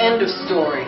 End of story.